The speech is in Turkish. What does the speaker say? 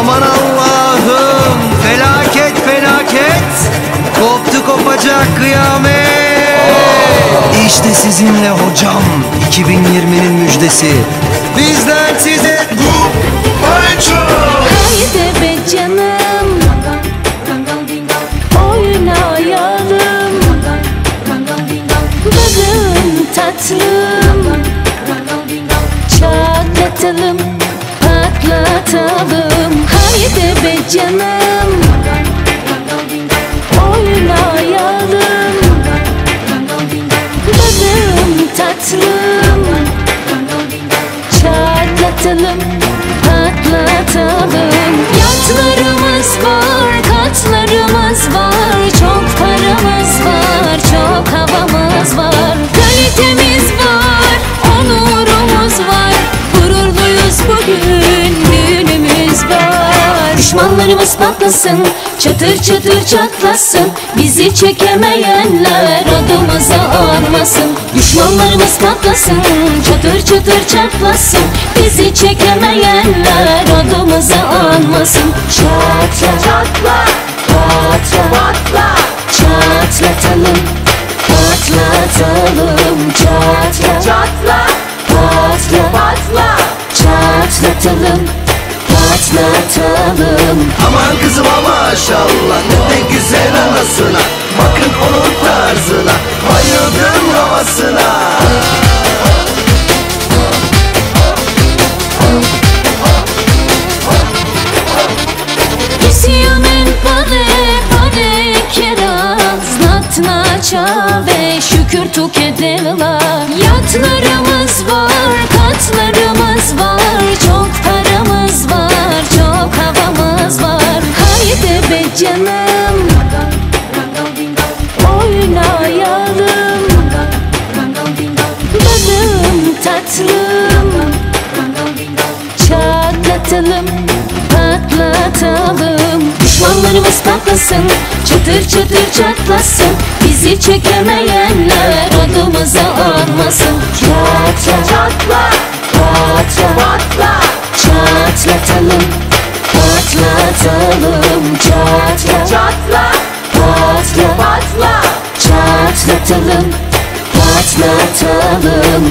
Aman Allah'ım felaket felaket. Koptu kopacak kıyamet. İşte sizinle hocam 2020'nin müjdesi. Bizden size Haydi be canım. Oynayalım Bugün tatlım. Çatlatalım Patlatalım Haydi be canım. Oynayalım. Bugün tatlım. Çatlatalım, patlatalım. Yatlarımız var, Düşmanlarımız patlasın, çatır çatır çatlasın. Bizi çekemeyenler adımıza anmasın Düşmanlarımız patlasın, çatır çatır çatlasın. Bizi çekemeyenler adımıza anmasın Çatla çatla, patla patla Çatlatalım, patlatalım Çatla çatla, patla patla Çatlatalım, patlatalım Aman kızıma maşallah ne de güzel anasına. Bakın onun tarzına bayıldım havasına. Keraz Natna çave. Şükür tukedela Yatlarımız canım Oynayalım Balım tatlım Çatlatalım, patlatalım. Düşmanlarımız patlasın, çatır çatır çatlasın. Bizi çekemeyenler adımıza anmasın Çatla çatla, patla Çatlatalım, patlatalım Çatla. Çatla, patla. Patla Çatlatalım, patlatalım